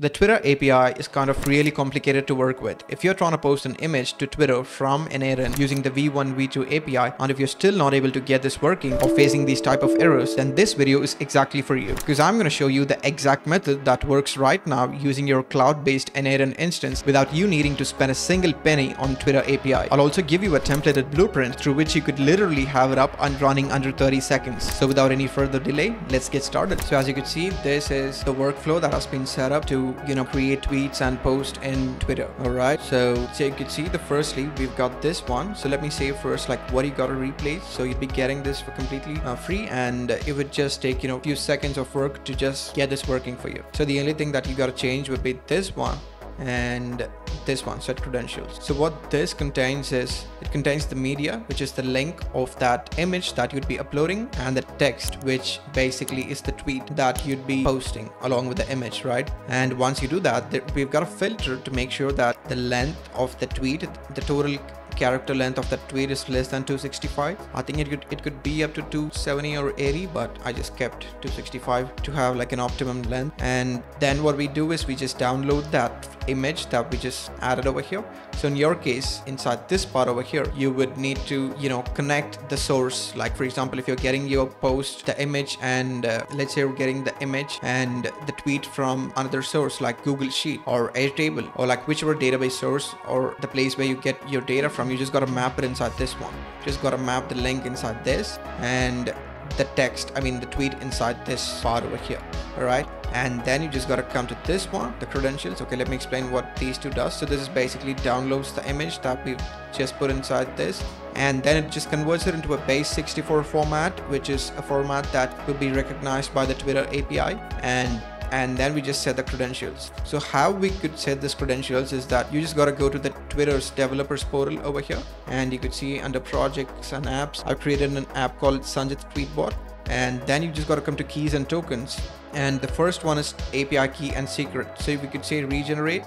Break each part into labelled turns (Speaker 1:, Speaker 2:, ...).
Speaker 1: The Twitter API is kind of really complicated to work with. If you're trying to post an image to Twitter from n8n using the V1 V2 API and if you're still not able to get this working or facing these type of errors then this video is exactly for you because I'm going to show you the exact method that works right now using your cloud-based n8n instance without you needing to spend a single penny on Twitter API. I'll also give you a templated blueprint through which you could literally have it up and running under 30 seconds. So without any further delay, let's get started. So as you can see, this is the workflow that has been set up to you know create tweets and post in Twitter all right? So so you can see the firstly we've got this one. So let me say first like what you got to replace. So you'd be getting this for completely uh, free and it would just take you know a few seconds of work to just get this working for you. So the only thing that you got to change would be this one and this one set credentials. So what this contains is it contains the media which is the link of that image that you'd be uploading and the text which basically is the tweet that you'd be posting along with the image right? And once you do that we've got a filter to make sure that the length of the tweet the total character length of that tweet is less than 265 i think it could it could be up to 270 or 80 but i just kept 265 to have like an optimum length. And then what we do is we just download that image that we just added over here. So in your case inside this part over here you would need to you know connect the source. Like for example if you're getting your post the image and uh, let's say you're getting the image and the tweet from another source like google sheet or airtable or like whichever database source or the place where you get your data from you just got to map it inside this one. Just got to map the link inside this and the text i mean the tweet inside this part over here all right and then you just got to come to this one the credentials. Okay let me explain what these two does. So this is basically downloads the image that we just put inside this. And then it just converts it into a base 64 format which is a format that will be recognized by the twitter api and and then we just set the credentials. So how we could set this credentials is that you just got to go to the twitter's developers portal over here and you could see under projects and apps i've created an app called sanjith tweetbot and then you just got to come to keys and tokens. And the first one is api key and secret. So we could say regenerate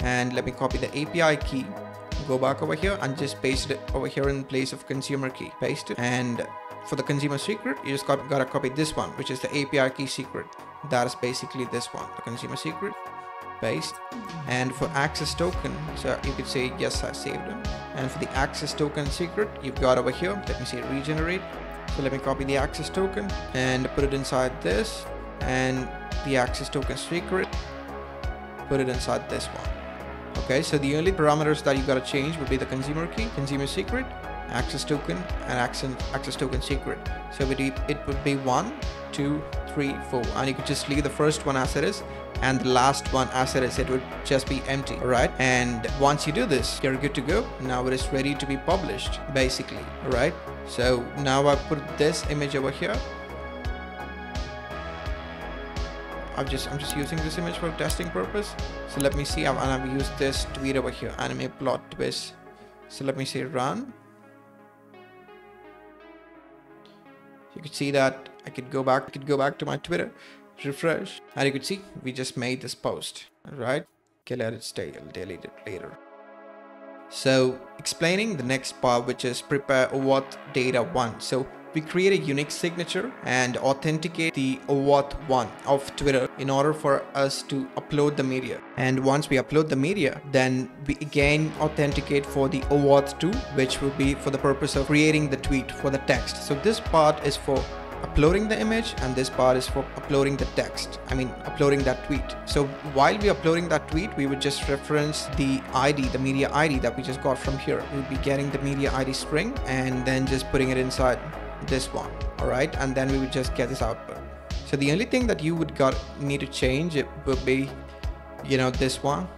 Speaker 1: and let me copy the api key go back over here and just paste it over here in place of consumer key. Paste it and for the consumer secret you just got, got to copy this one which is the api key secret that is basically this one. The consumer secret paste and for access token so you could say yes I saved them. And for the access token secret you've got over here. Let me see regenerate. So let me copy the access token and put it inside this. And the access token secret put it inside this one. Okay so the only parameters that you got to change would be the consumer key consumer secret access token and access access token secret. So it would be one two three four and you could just leave the first one as it is and the last one as it is it would just be empty right and once you do this you're good to go. Now it is ready to be published basically all right so now i put this image over here. I've just I'm just using this image for testing purpose. So let me see I've, and I've used this tweet over here anime plot twist. So let me say run. You could see that I could go back I could go back to my Twitter refresh and you could see we just made this post right okay let it stay I'll delete it later so explaining the next part which is prepare OAuth data one so we create a unique signature and authenticate the OAuth 1 of Twitter in order for us to upload the media. And once we upload the media, then we again authenticate for the OAuth 2, which will be for the purpose of creating the tweet for the text. So this part is for uploading the image and this part is for uploading the text. I mean uploading that tweet. So while we're uploading that tweet we would just reference the id the media id that we just got from here. We'll be getting the media id string and then just putting it inside this one all right? And then we would just get this output. So the only thing that you would got need to change it would be you know this one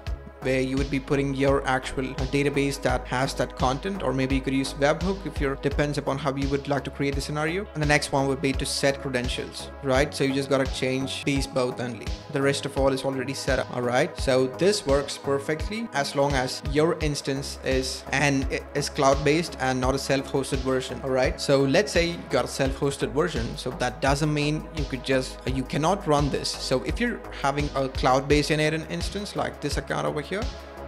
Speaker 1: where you would be putting your actual database that has that content or maybe you could use webhook if you're depends upon how you would like to create the scenario. And the next one would be to set credentials right? So you just got to change these both only. The rest of all is already set up all right so this works perfectly as long as your instance is and is cloud-based and not a self-hosted version all right so let's say you got a self-hosted version. So that doesn't mean you could just you cannot run this. So if you're having a cloud-based in instance like this account over here.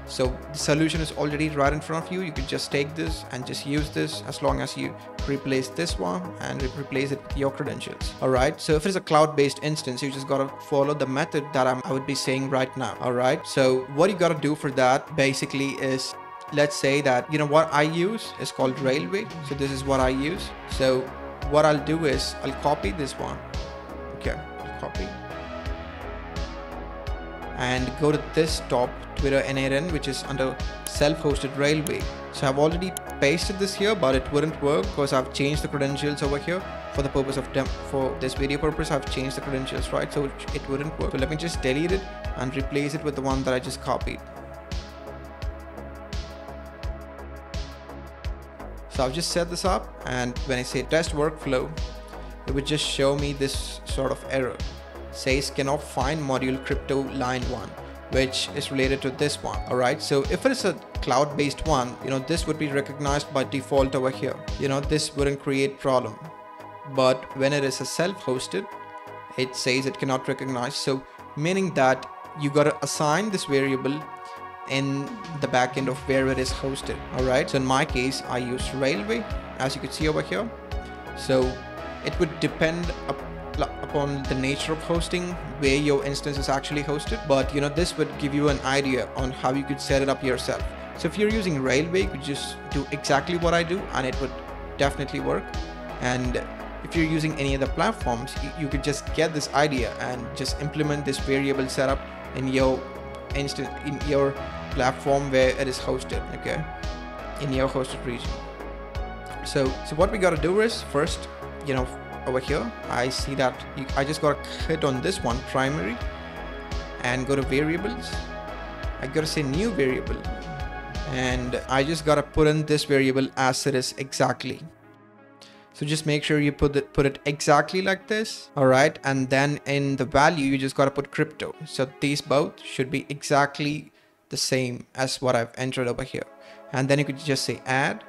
Speaker 1: So the solution is already right in front of you. You could just take this and just use this as long as you replace this one and replace it with your credentials. All right. So if it's a cloud-based instance you just gotta follow the method that I'm, i would be saying right now. All right. So what you gotta do for that basically is let's say that you know what I use is called railway. So this is what I use. So what I'll do is I'll copy this one. Okay. I'll copy and go to this top Twitter n8n which is under self-hosted railway. So I've already pasted this here but it wouldn't work because I've changed the credentials over here. For the purpose of dem for this video purpose I've changed the credentials right? So it, it wouldn't work. So let me just delete it and replace it with the one that I just copied. So I've just set this up and when I say test workflow, it would just show me this sort of error. Says cannot find module crypto line one, which is related to this one. All right. So if it is a cloud based one, you know, this would be recognized by default over here. You know, this wouldn't create problem. But when it is a self-hosted, it says it cannot recognize. So meaning that you got to assign this variable in the backend of where it is hosted all right so in my case i use railway as you can see over here so it would depend upon the nature of hosting where your instance is actually hosted but you know this would give you an idea on how you could set it up yourself. So if you're using railway you could just do exactly what i do and it would definitely work. And if you're using any other platforms you, you could just get this idea and just implement this variable setup in your instance, in your platform where it is hosted okay? In your hosted region. So so what we got to do is first you know over here. I see that I just got to hit on this one primary and go to variables. I gotta say new variable. And I just gotta put in this variable as it is exactly. So just make sure you put it put it exactly like this all right and then in the value you just gotta put crypto. So these both should be exactly the same as what I've entered over here. And then you could just say add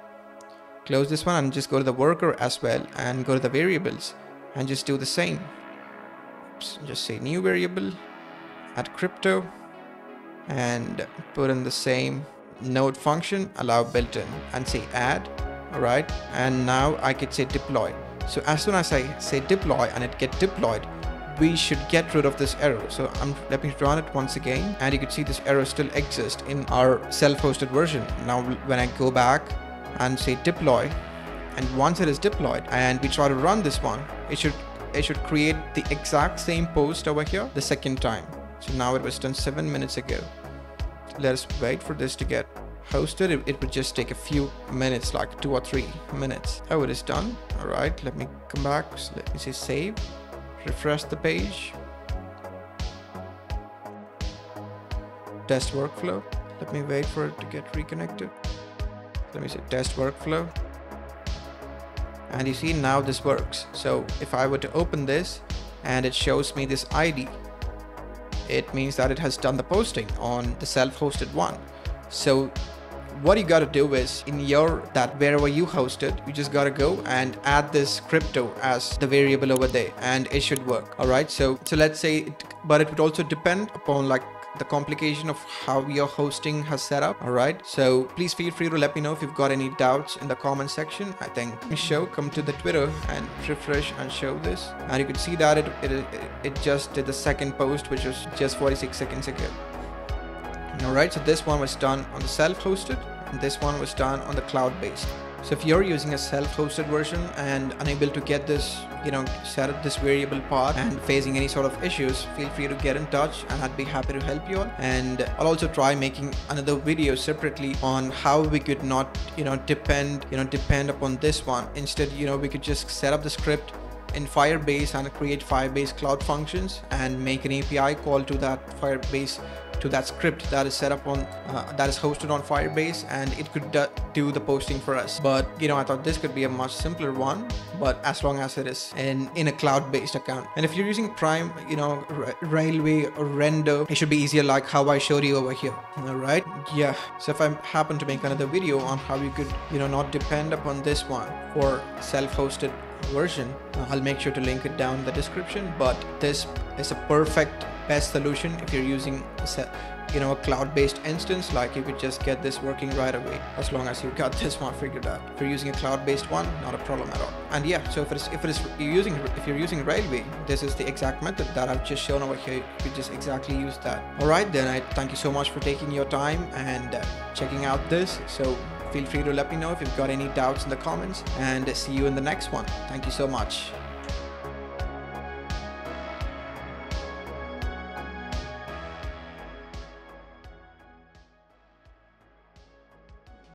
Speaker 1: close this one and just go to the worker as well and go to the variables and just do the same Oops, just say new variable add crypto and put in the same node function allow built-in and say add all right and now I could say deploy so as soon as I say deploy and it get deployed we should get rid of this error. So I'm, let me run it once again and you can see this error still exists in our self-hosted version. Now when I go back and say deploy and once it is deployed and we try to run this one, it should it should create the exact same post over here the second time. So now it was done seven minutes ago. Let us wait for this to get hosted. It, it would just take a few minutes, like two or three minutes. Oh, it is done. All right, let me come back. So let me say save refresh the page test workflow let me wait for it to get reconnected let me say test workflow. And you see now this works. So if I were to open this and it shows me this ID it means that it has done the posting on the self-hosted one. So what you got to do is in your that wherever you host it you just got to go and add this crypto as the variable over there and it should work all right? So so let's say it, but it would also depend upon like the complication of how your hosting has set up all right? So please feel free to let me know if you've got any doubts in the comment section. I think show come to the twitter and refresh and show this. And you can see that it it, it just did the second post which was just 46 seconds ago. Alright, so this one was done on the self-hosted and this one was done on the cloud-based. So if you're using a self-hosted version and unable to get this, you know, set up this variable path and facing any sort of issues, feel free to get in touch and I'd be happy to help you all. And I'll also try making another video separately on how we could not, you know, depend, you know, depend upon this one. Instead, you know, we could just set up the script in Firebase and create Firebase cloud functions and make an API call to that Firebase to that script that is set up on uh, that is hosted on Firebase and it could do the posting for us. But you know, I thought this could be a much simpler one, but as long as it is in in a cloud-based account. And if you're using Prime, you know, Railway or Render, it should be easier like how I showed you over here. All right, yeah. So if I happen to make another video on how you could, you know, not depend upon this one for self-hosted version, I'll make sure to link it down in the description. But this is a perfect best solution if you're using you know a cloud-based instance like you could just get this working right away as long as you got this one figured out. If you're using a cloud-based one not a problem at all. And yeah so if it's if it is you're using if you're using railway this is the exact method that i've just shown over here. You just exactly use that. All right then i thank you so much for taking your time and uh, checking out this. So feel free to let me know if you've got any doubts in the comments and see you in the next one. Thank you so much